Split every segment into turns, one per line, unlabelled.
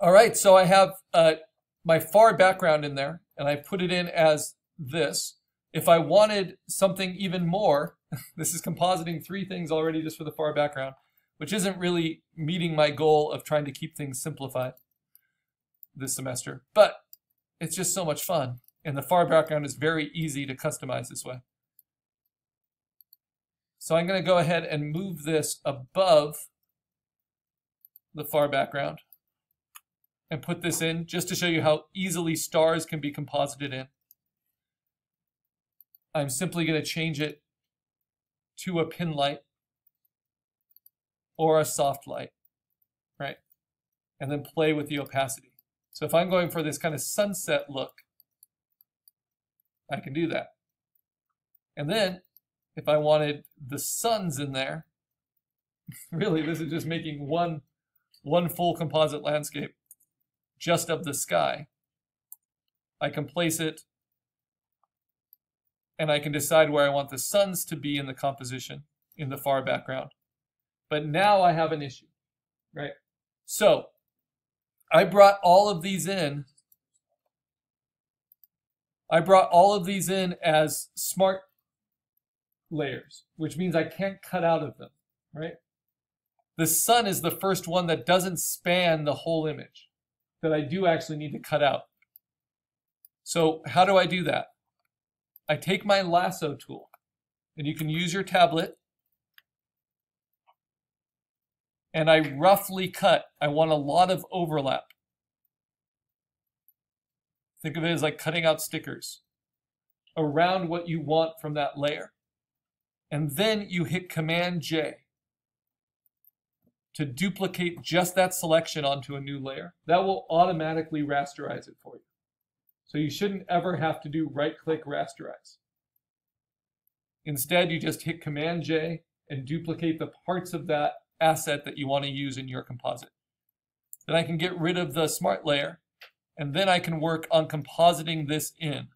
All right, so I have uh, my far background in there, and I put it in as this. If I wanted something even more, this is compositing three things already just for the far background, which isn't really meeting my goal of trying to keep things simplified this semester, but it's just so much fun. And the far background is very easy to customize this way. So I'm going to go ahead and move this above the far background and put this in just to show you how easily stars can be composited in. I'm simply going to change it to a pin light or a soft light, right? And then play with the opacity. So if I'm going for this kind of sunset look, I can do that. And then if I wanted the suns in there, really this is just making one, one full composite landscape just of the sky. I can place it and I can decide where I want the suns to be in the composition in the far background. But now I have an issue, right? So I brought all of these in. I brought all of these in as smart layers, which means I can't cut out of them, right? The sun is the first one that doesn't span the whole image that I do actually need to cut out. So how do I do that? I take my lasso tool, and you can use your tablet, and I roughly cut. I want a lot of overlap. Think of it as like cutting out stickers around what you want from that layer. And then you hit Command J to duplicate just that selection onto a new layer. That will automatically rasterize it for you. So you shouldn't ever have to do right-click rasterize. Instead, you just hit Command J and duplicate the parts of that asset that you want to use in your composite. Then I can get rid of the smart layer, and then I can work on compositing this in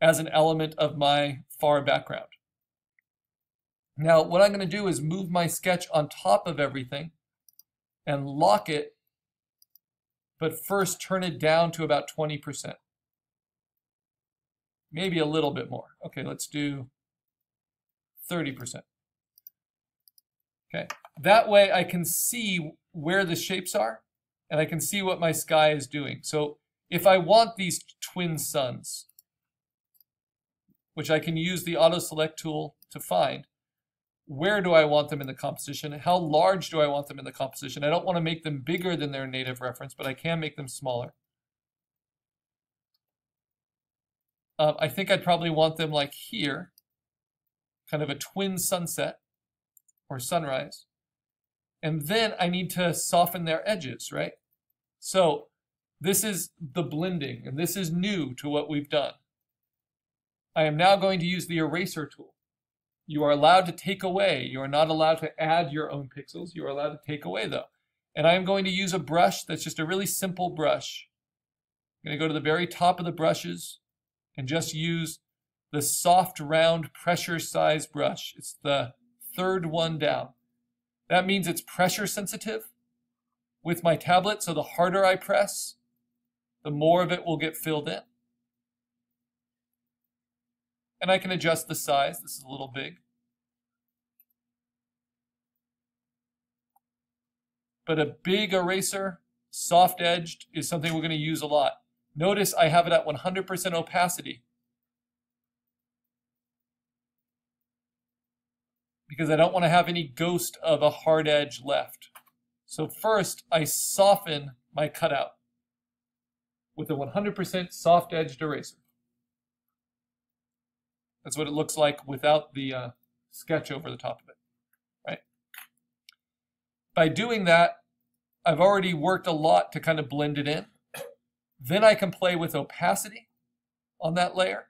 as an element of my far background. Now, what I'm going to do is move my sketch on top of everything and lock it, but first turn it down to about 20%. Maybe a little bit more. Okay, let's do 30%. Okay, that way I can see where the shapes are and I can see what my sky is doing. So if I want these twin suns, which I can use the auto select tool to find, where do I want them in the composition? How large do I want them in the composition? I don't want to make them bigger than their native reference, but I can make them smaller. Uh, I think I'd probably want them like here, kind of a twin sunset or sunrise. And then I need to soften their edges, right? So this is the blending, and this is new to what we've done. I am now going to use the eraser tool. You are allowed to take away. You are not allowed to add your own pixels. You are allowed to take away though. And I am going to use a brush that's just a really simple brush. I'm going to go to the very top of the brushes and just use the soft round pressure size brush. It's the third one down. That means it's pressure sensitive with my tablet. So the harder I press, the more of it will get filled in. And I can adjust the size. This is a little big. But a big eraser, soft edged, is something we're going to use a lot. Notice I have it at 100% opacity. Because I don't want to have any ghost of a hard edge left. So first, I soften my cutout with a 100% soft edged eraser. That's what it looks like without the uh, sketch over the top of it, right? By doing that, I've already worked a lot to kind of blend it in. Then I can play with opacity on that layer.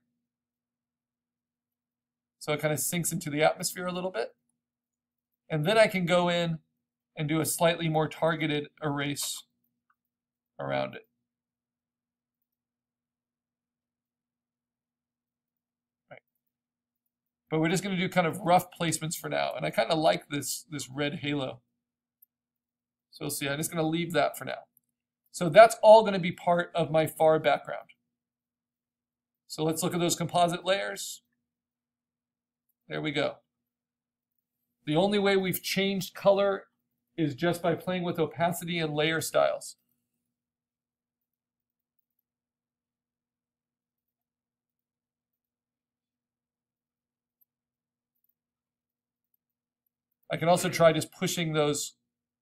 So it kind of sinks into the atmosphere a little bit. And then I can go in and do a slightly more targeted erase around it. But we're just going to do kind of rough placements for now. And I kind of like this, this red halo. So we'll see. I'm just going to leave that for now. So that's all going to be part of my far background. So let's look at those composite layers. There we go. The only way we've changed color is just by playing with opacity and layer styles. I can also try just pushing those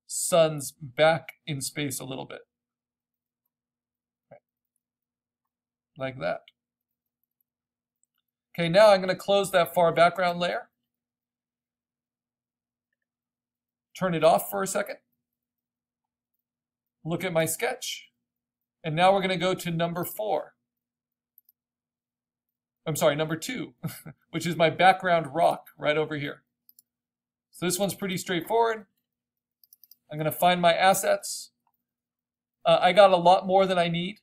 suns back in space a little bit. Like that. Okay, now I'm going to close that far background layer. Turn it off for a second. Look at my sketch. And now we're going to go to number four. I'm sorry, number two, which is my background rock right over here. So this one's pretty straightforward. I'm going to find my assets. Uh, I got a lot more than I need.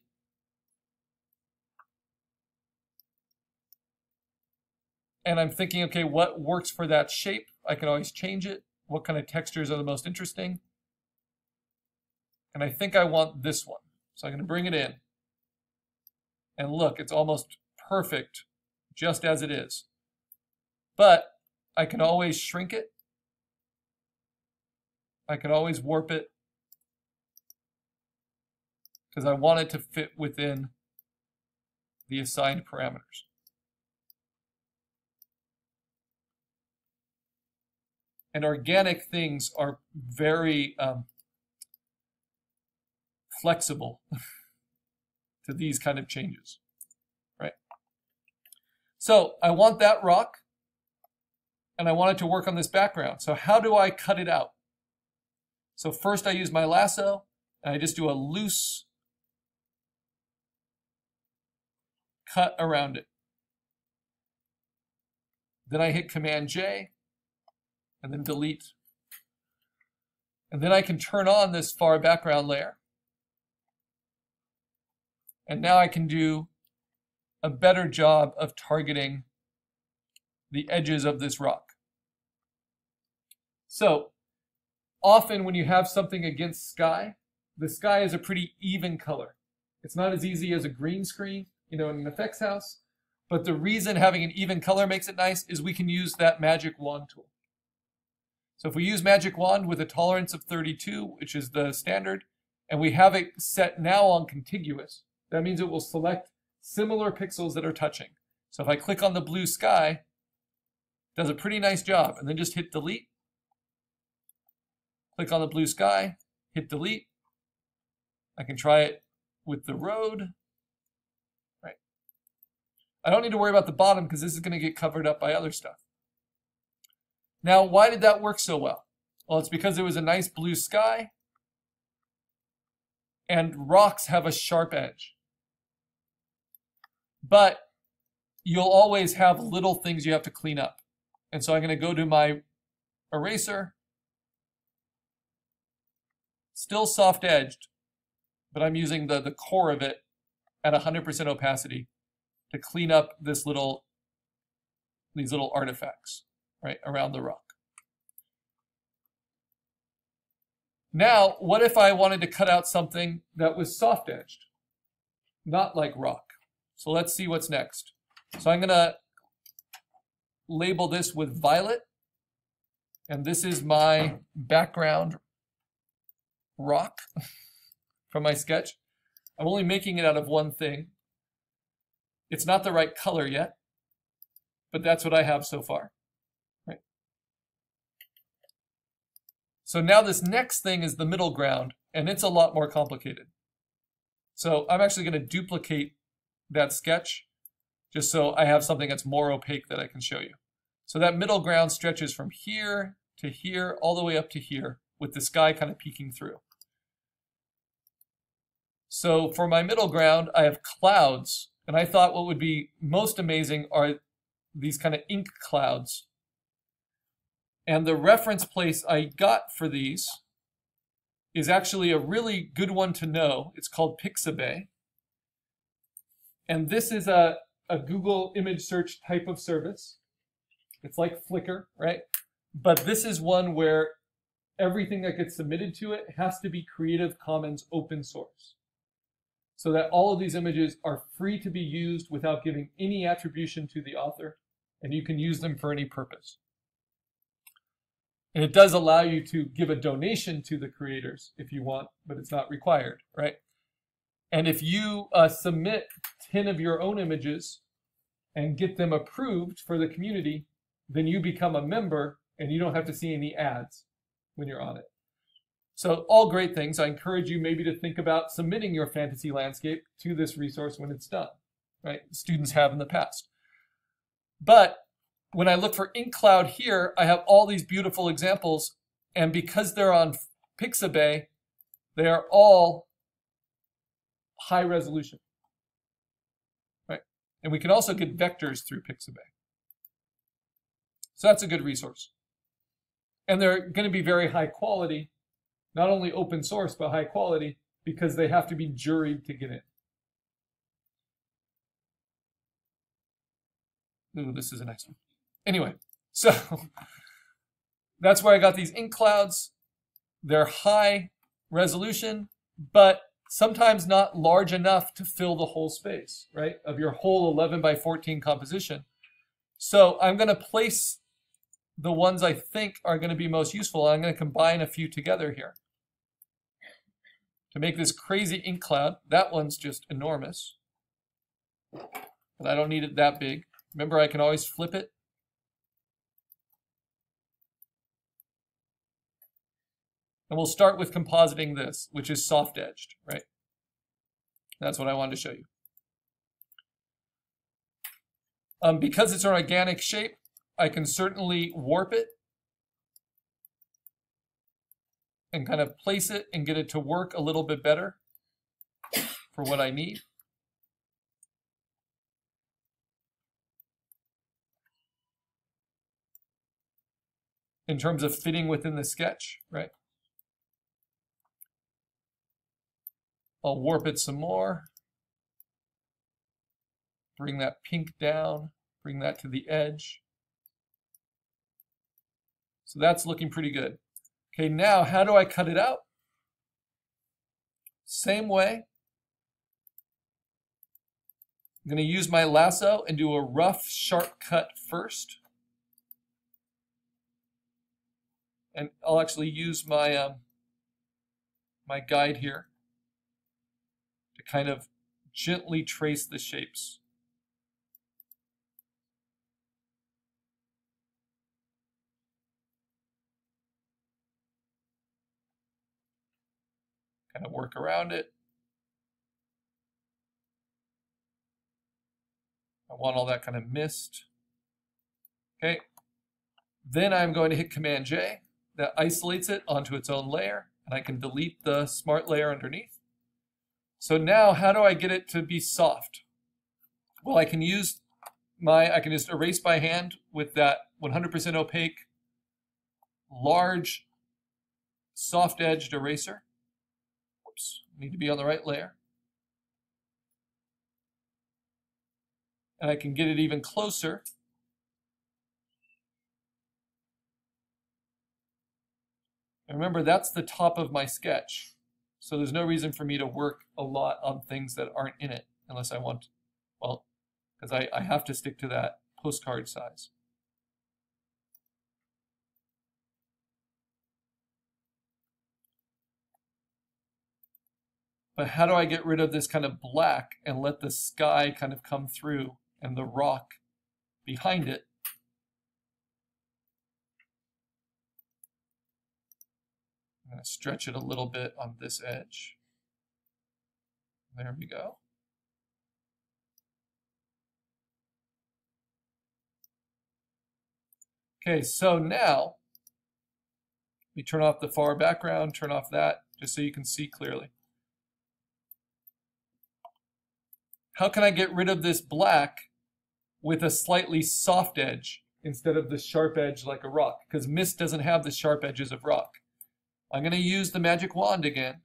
And I'm thinking, okay, what works for that shape? I can always change it. What kind of textures are the most interesting? And I think I want this one. So I'm going to bring it in. And look, it's almost perfect just as it is. But I can always shrink it I can always warp it because I want it to fit within the assigned parameters. And organic things are very um, flexible to these kind of changes, right? So I want that rock, and I want it to work on this background. So how do I cut it out? So first I use my lasso, and I just do a loose cut around it. Then I hit Command J, and then delete. And then I can turn on this far background layer. And now I can do a better job of targeting the edges of this rock. So often when you have something against sky, the sky is a pretty even color. It's not as easy as a green screen, you know, in an effects house. But the reason having an even color makes it nice is we can use that magic wand tool. So if we use magic wand with a tolerance of 32, which is the standard, and we have it set now on contiguous, that means it will select similar pixels that are touching. So if I click on the blue sky, does a pretty nice job, and then just hit delete, Click on the blue sky, hit delete. I can try it with the road. Right. I don't need to worry about the bottom because this is going to get covered up by other stuff. Now, why did that work so well? Well, it's because it was a nice blue sky and rocks have a sharp edge. But you'll always have little things you have to clean up. And so I'm going to go to my eraser Still soft edged, but I'm using the, the core of it at 100% opacity to clean up this little, these little artifacts, right, around the rock. Now, what if I wanted to cut out something that was soft edged, not like rock? So let's see what's next. So I'm going to label this with violet, and this is my background rock from my sketch. I'm only making it out of one thing. It's not the right color yet, but that's what I have so far. Right. So now this next thing is the middle ground, and it's a lot more complicated. So I'm actually going to duplicate that sketch just so I have something that's more opaque that I can show you. So that middle ground stretches from here to here, all the way up to here, with the sky kind of peeking through. So for my middle ground, I have clouds. And I thought what would be most amazing are these kind of ink clouds. And the reference place I got for these is actually a really good one to know. It's called Pixabay. And this is a, a Google image search type of service. It's like Flickr, right? But this is one where everything that gets submitted to it has to be Creative Commons open source. So that all of these images are free to be used without giving any attribution to the author, and you can use them for any purpose. And it does allow you to give a donation to the creators if you want, but it's not required, right? And if you uh, submit 10 of your own images and get them approved for the community, then you become a member and you don't have to see any ads when you're on it. So all great things. I encourage you maybe to think about submitting your fantasy landscape to this resource when it's done, right? Students have in the past. But when I look for InkCloud here, I have all these beautiful examples. And because they're on Pixabay, they are all high resolution, right? And we can also get vectors through Pixabay. So that's a good resource. And they're going to be very high quality, not only open source, but high quality because they have to be juried to get in. Ooh, this is the next one. Anyway, so that's where I got these ink clouds. They're high resolution, but sometimes not large enough to fill the whole space, right, of your whole 11 by 14 composition. So I'm going to place the ones I think are going to be most useful. I'm going to combine a few together here to make this crazy ink cloud. That one's just enormous, but I don't need it that big. Remember, I can always flip it And we'll start with compositing this, which is soft edged, right? That's what I wanted to show you. Um, because it's an organic shape, I can certainly warp it and kind of place it and get it to work a little bit better for what I need. In terms of fitting within the sketch, right? I'll warp it some more. Bring that pink down, bring that to the edge. So that's looking pretty good. Okay, now how do I cut it out? Same way. I'm going to use my lasso and do a rough, sharp cut first. And I'll actually use my um, my guide here to kind of gently trace the shapes. Kind of work around it. I want all that kind of mist. Okay. Then I'm going to hit Command J. That isolates it onto its own layer, and I can delete the smart layer underneath. So now how do I get it to be soft? Well, I can use my, I can just erase by hand with that 100% opaque, large, soft-edged eraser. Need to be on the right layer. And I can get it even closer. And remember, that's the top of my sketch. So there's no reason for me to work a lot on things that aren't in it unless I want, well, because I, I have to stick to that postcard size. But how do I get rid of this kind of black and let the sky kind of come through and the rock behind it I'm going to stretch it a little bit on this edge. There we go. Okay, so now we turn off the far background, turn off that, just so you can see clearly. How can I get rid of this black with a slightly soft edge instead of the sharp edge like a rock? Because mist doesn't have the sharp edges of rock. I'm going to use the magic wand again.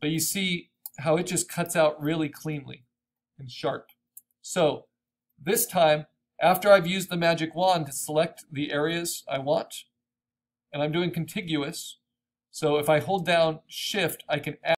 But you see how it just cuts out really cleanly and sharp. So this time, after I've used the magic wand to select the areas I want, and I'm doing contiguous, so if I hold down shift, I can add